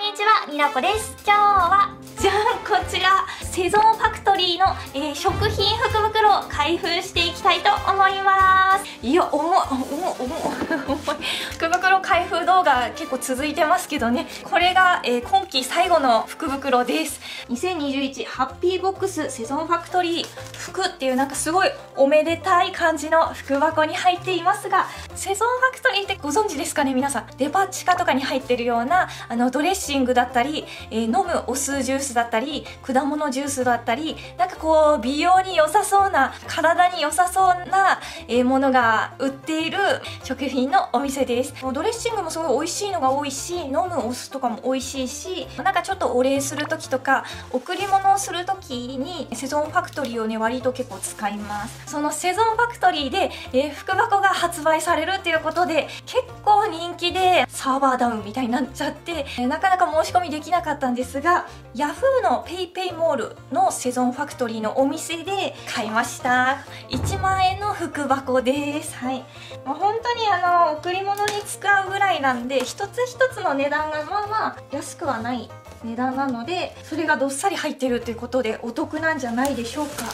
にちは、みなこです。今日は、じゃんこちら、セゾンファクトリーの、えー、食品福袋を開封していきたいと思います。いや重い重い重い重い。福袋開封動画結構続いてますけどね。これが、えー、今季最後の福袋です。2021ハッピーボックスセゾンファクトリー服っていうなんかすごいおめでたい感じの福箱に入っていますがセゾンファクトリーってご存知ですかね皆さん。デパ地下とかに入ってるようなあのドレッシングだったり、えー、飲むお酢ジュースだったり果物ジュースだったりなんかこう美容に良さそうな体に良さそうな、ものが売っている食品のお店です。ドレッシングもすごい美味しいのが多いし飲むお酢とかも美味しいしなんかちょっとお礼する時とか贈り物をする時にセゾンファクトリーをね割と結構使います。そのセゾンファクトリーで、え、福箱が発売されるっていうことで結構人気でサーバーダウンみたいになっちゃって、え、なかなか申し込みできなかったんですがヤフ Yahoo の PayPay モールのセゾンファクトリーのお店で買いました。1万円の福箱です。はい、まあ、本当にあの贈り物に使うぐらいなんで一つ一つの値段がまあまあ安くはない値段なのでそれがどっさり入ってるということでお得なんじゃないでしょうか。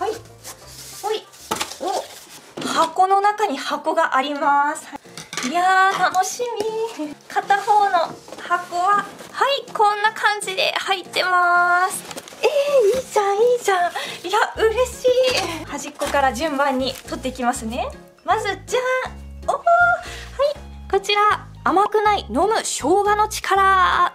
はい。ほい。お。箱の中に箱があります。いやー楽しみ。片方の箱ははいこんな感じで入ってます。えー、いいじゃんいいじゃん。いや嬉しい。端っこから順番に取っていきますね。まずじゃんおおはい。こちら甘くない飲む生姜の力。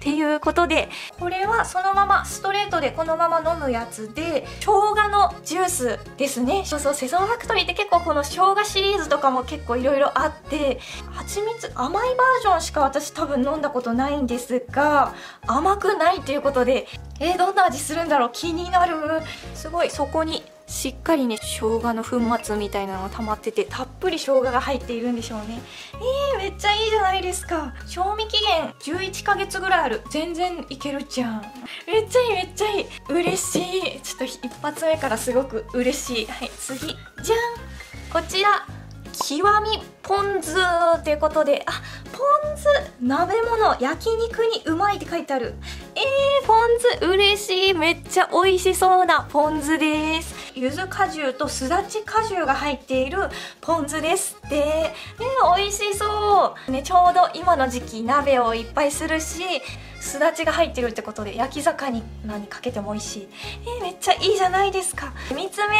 ていうことでこれはそのままストレートでこのまま飲むやつで生姜のジュースですね。そうそうセゾンファクトリーって結構この生姜シリーズとかも結構いろいろあって蜂蜜甘いバージョンしか私多分飲んだことないんですが甘くないということでえー、どんな味するんだろう？気になる。すごいそこにしっかりね生姜の粉末みたいなのが溜まっててたっぷり生姜が入っているんでしょうね。えー、めっちゃいいじゃないですか。賞味期限11ヶ月ぐらいある。全然いけるじゃん。めっちゃいいめっちゃいい。嬉しい。ちょっと一発目からすごく嬉しい。はい次。じゃん。こちら。極みポン酢ということであポン酢鍋物焼肉にうまいって書いてある。えー、ポン酢嬉しい。めっちゃ美味しそうなポン酢です。柚子果汁とすだち果汁が入っているポン酢ですって。えー、美味しそう。ねちょうど今の時期鍋をいっぱいするしすだちが入ってるってことで焼き魚にかけても美味しい。えー、めっちゃいいじゃないですか。3つ目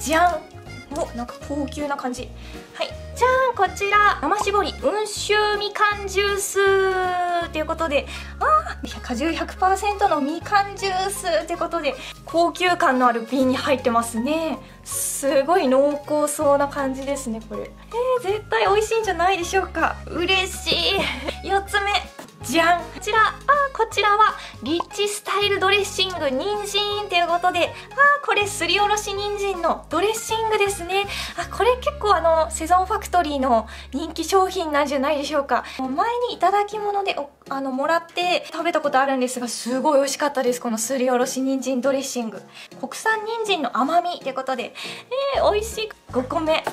じゃんおなんか高級な感じ。はい。じゃんこちら。生搾り温州みかんジュースということで。ああ果汁100%のみかんジュースってことで。高級感のある瓶に入ってますね。すごい濃厚そうな感じですねこれ。えー、絶対美味しいんじゃないでしょうか。嬉しい。4つ目。じゃん。こちら。あこちらはリッチスタイルドレッシング人参ということであこれすりおろし人参のドレッシングですね。あこれ結構あのセゾンファクトリーの人気商品なんじゃないでしょうか。前にいただき物であのもらって食べたことあるんですがすごい美味しかったです。このすりおろし人参ドレッシング。国産人参の甘みってことで。えー、美味しい。5個目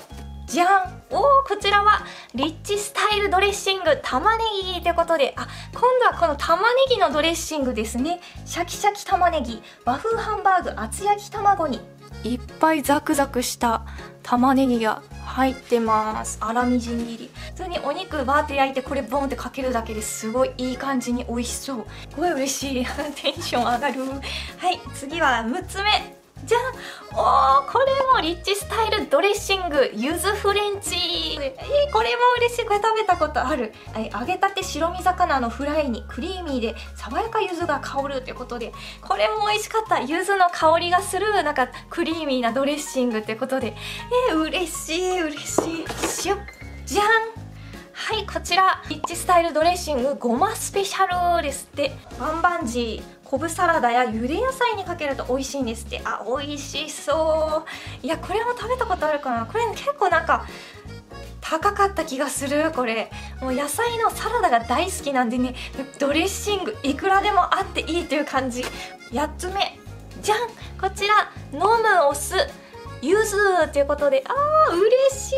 じゃん。おおこちらはリッチスタイルドレッシング玉ねぎということで。あ今度はこの玉ねぎのドレッシングですね。シャキシャキ玉ねぎ和風ハンバーグ厚焼き卵にいっぱいザクザクした玉ねぎが入ってます。粗みじん切り。普通にお肉バーって焼いてこれボンってかけるだけですごいいい感じに美味しそう。すごい嬉しい。テンション上がる。はい次は6つ目。じゃんおーこれもリッチスタイルドレッシング柚子フレンチ。えー、これも嬉しい。これ食べたことある。え揚げたて白身魚のフライにクリーミーで爽やか柚子が香るってことで。これも美味しかった。柚子の香りがするなんかクリーミーなドレッシングってことで。えー、嬉しい嬉しい。しゅじゃん。はいこちら。リッチスタイルドレッシングごまスペシャルですって。バンバンジー。昆布サラダやゆで野菜にかけると美味しいんですって。あ美味しそう。いやこれも食べたことあるかな。これ結構なんか高かった気がするこれ。もう野菜のサラダが大好きなんでね。ドレッシングいくらでもあっていいという感じ。8つ目。じゃん。こちら。飲むお酢。柚子ということであー嬉し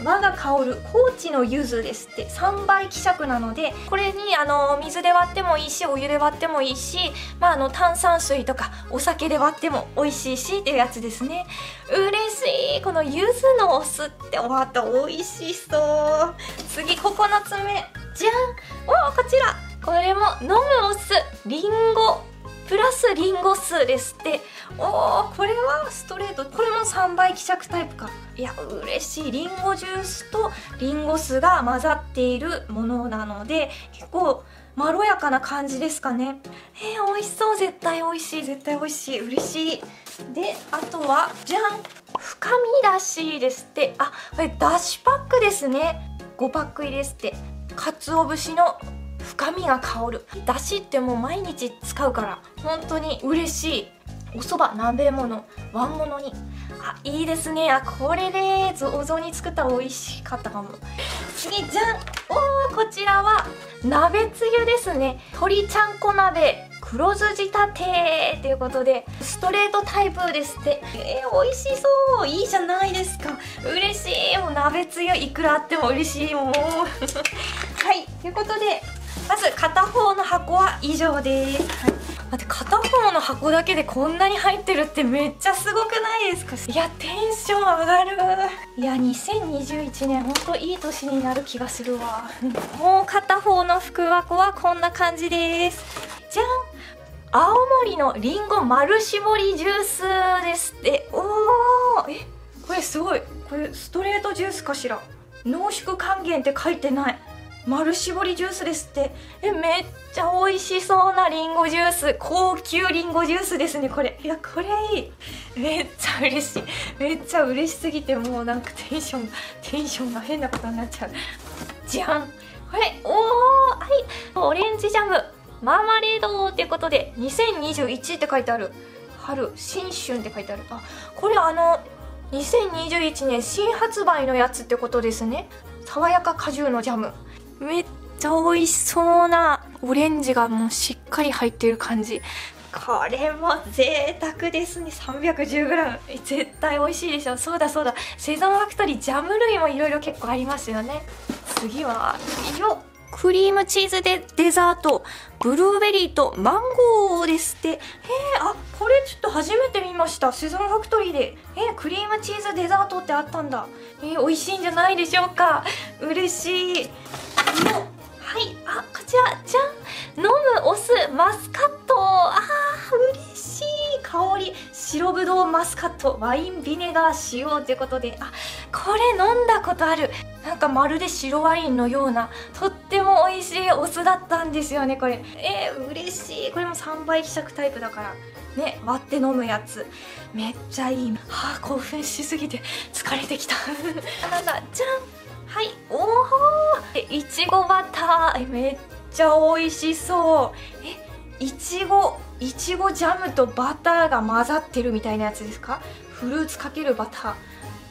い。和が香る高知の柚子ですって。3倍希釈なのでこれにあの水で割ってもいいしお湯で割ってもいいし、まあ、あの炭酸水とかお酒で割っても美味しいしっていうやつですね。嬉しい。この柚子のお酢ってまた美味しそう。次ココナツ目じゃん。おこちら。これも飲むお酢。りんごプラスリンゴ酢ですって。おーこれはストレート。これも3倍希釈タイプか。いや嬉しいリンゴジュースとリンゴ酢が混ざっているものなので結構まろやかな感じですかね。えー、美味しそう。絶対美味しい。絶対美味しい。嬉しい。であとはじゃん。深みだしですって。あこれだしパックですね。5パック入りですって。鰹節の深みが香る。だしってもう毎日使うから本当に嬉しい。お蕎麦鍋物和物に。あいいですね。あこれでお雑煮作ったら美味しかったかも。次じゃんおーこちらは鍋つゆですね。鶏ちゃんこ鍋。黒酢仕立てということでストレートタイプですって。えー、美味しそう。いいじゃないですか。嬉しい。もう鍋つゆいくらあっても嬉しい。もう。はい。ということでまず片方の箱は以上です、はい、だって片方の箱だけでこんなに入ってるってめっちゃすごくないですか？いやテンション上がる。いや2021年ほんといい年になる気がするわ。もう片方の福箱はこんな感じです。じゃん。青森のりんご丸絞りジュースですって。おー。えこれすごい。これストレートジュースかしら？濃縮還元って書いてない丸絞りジュースですって。えめっちゃ美味しそうなりんごジュース。高級りんごジュースですねこれ。いやこれいい。めっちゃ嬉しい。めっちゃ嬉しすぎてもうなんかテンションテンションが変なことになっちゃう。じゃん。これおーはい。オレンジジャム。マーマレードってことで2021って書いてある。春新春って書いてある。あこれあの2021年新発売のやつってことですね。爽やか果汁のジャム。めっちゃ美味しそうなオレンジがもうしっかり入ってる感じ。これも贅沢ですね。310g 絶対美味しいでしょ。そうだそうだ。セゾンファクトリージャム類もいろいろ結構ありますよね。次はよっ。クリームチーズでデザートブルーベリーとマンゴーですって。へえあこれちょっと初めて見ました。セゾンファクトリーで。えークリームチーズデザートってあったんだ。えー、美味しいんじゃないでしょうか。嬉しい。はい。あこちらじゃん。飲むお酢マスカット。あー嬉しい。香り白ぶどうマスカットワインビネガー使用ということであこれ飲んだことある。なんかまるで白ワインのようなとっても美味しいお酢だったんですよねこれ。えー、嬉しい。これも3倍希釈タイプだからね割って飲むやつ。めっちゃいい。はあ興奮しすぎて疲れてきた。あなんだじゃん。はいおおいちごバター。めっちゃ美味しそう。えいちご。いちごジャムとバターが混ざってるみたいなやつですか？フルーツかけるバター。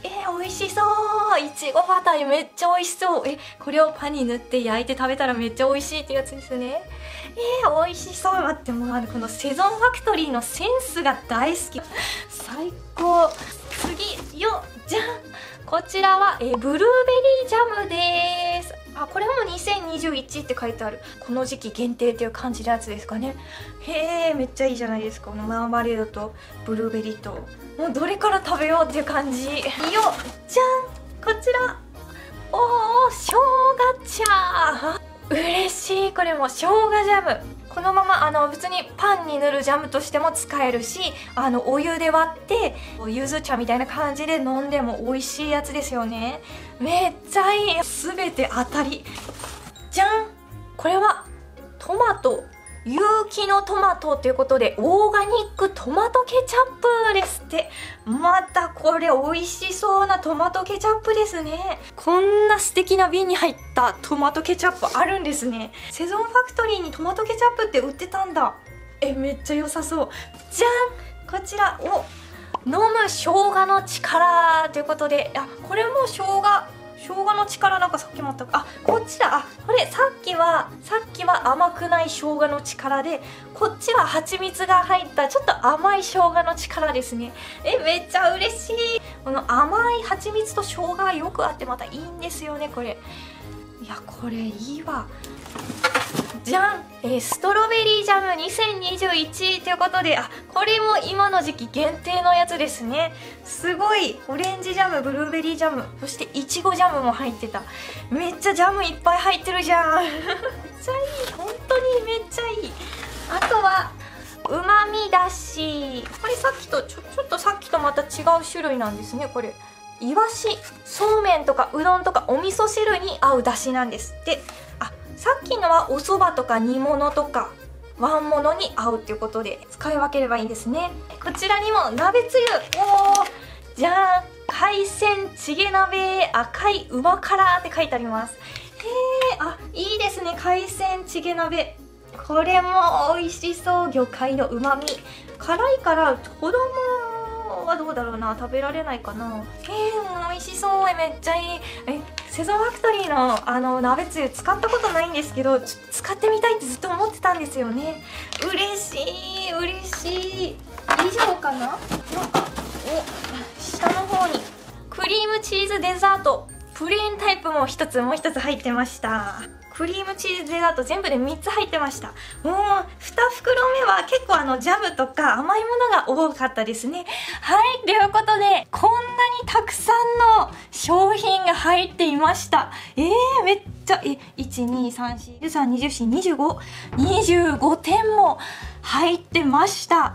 えー、美味しそう。いちごバターめっちゃ美味しそう。えこれをパンに塗って焼いて食べたらめっちゃ美味しいってやつですね。えー、美味しそう。待ってもうこのセゾンファクトリーのセンスが大好き。最高。次よじゃん。こちらは、えー、ブルーベリージャムです。2021って書いてある。この時期限定っていう感じのやつですかね。へえめっちゃいいじゃないですか。このマーマレードとブルーベリーと。もうどれから食べようっていう感じ。よ。じゃん。こちら。おお生姜茶。嬉しい。これも生姜ジャム。このままあの別にパンに塗るジャムとしても使えるしあのお湯で割ってゆず茶みたいな感じで飲んでも美味しいやつですよね。めっちゃいい。全て当たりじゃん。これはトマト。有機のトマトということでオーガニックトマトケチャップですって。またこれ美味しそうなトマトケチャップですね。こんな素敵な瓶に入ったトマトケチャップあるんですね。セゾンファクトリーにトマトケチャップって売ってたんだ。えめっちゃ良さそう。じゃん。こちらお飲む生姜の力ということで。あこれも生姜。生姜の力なんかさっきもあったあこっちだ。あこれさっきはさっきは甘くない生姜の力でこっちは蜂蜜が入ったちょっと甘い生姜の力ですね。えめっちゃ嬉しい。この甘い蜂蜜と生姜がよく合ってまたいいんですよねこれ。いやこれいいわ。じゃん、えー、ストロベリージャム2021ということであこれも今の時期限定のやつですね。すごいオレンジジャムブルーベリージャムそしていちごジャムも入ってた。めっちゃジャムいっぱい入ってるじゃん。めっちゃいい。本当にめっちゃいい。あとはうまみだし。これさっきとちょちょっとさっきとまた違う種類なんですね。これいわしそうめんとかうどんとかお味噌汁に合うだしなんです。ってさっきのはお蕎麦とか煮物とかワン物に合うっていうことで使い分ければいいんですね。こちらにも鍋つゆ。おーじゃん。海鮮チゲ鍋。赤いうま辛って書いてあります。へえあいいですね。海鮮チゲ鍋。これも美味しそう。魚介のうまみ辛いから子供はどうだろうな。食べられないかな。え、美味しそう。めっちゃいい。えセゾンファクトリーのあの鍋つゆ使ったことないんですけど使ってみたいってずっと思ってたんですよね。嬉しい嬉しい。以上かな？なんかお下の方にクリームチーズデザート。プレーンタイプも一つもう一つ入ってました。クリームチーズデザート全部で3つ入ってました。もう2袋目は結構あのジャムとか甘いものが多かったですね。はいということでこんなにたくさんの商品が入っていました。えー、めっちゃえ12341202525点も入ってました。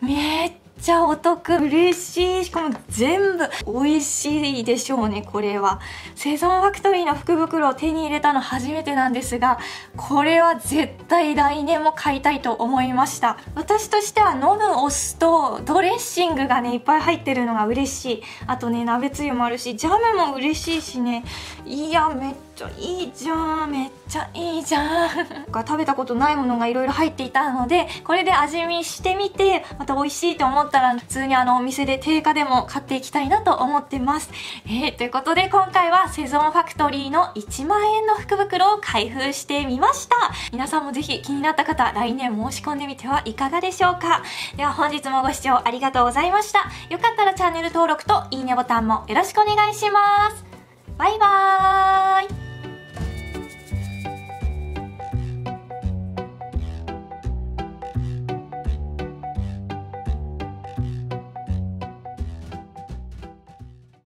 めっちゃお得嬉しいしかも全部美味しいでしょうねこれは。セゾンファクトリーの福袋を手に入れたの初めてなんですがこれは絶対来年も買いたいと思いました。私としては飲むお酢とドレッシングがねいっぱい入ってるのが嬉しい。あとね鍋つゆもあるしジャムも嬉しいしね。いやめっちゃいいじゃん。めっちゃいいじゃん。食べたことないものがいろいろ入っていたのでこれで味見してみてまた美味しいと思ったら普通にあのお店で定価でも買っていきたいなと思ってます、えー、ということで今回はセゾンファクトリーの1万円の福袋を開封してみました。皆さんもぜひ気になった方来年申し込んでみてはいかがでしょうか。では本日もご視聴ありがとうございました。よかったらチャンネル登録といいねボタンもよろしくお願いします。バイバーイ。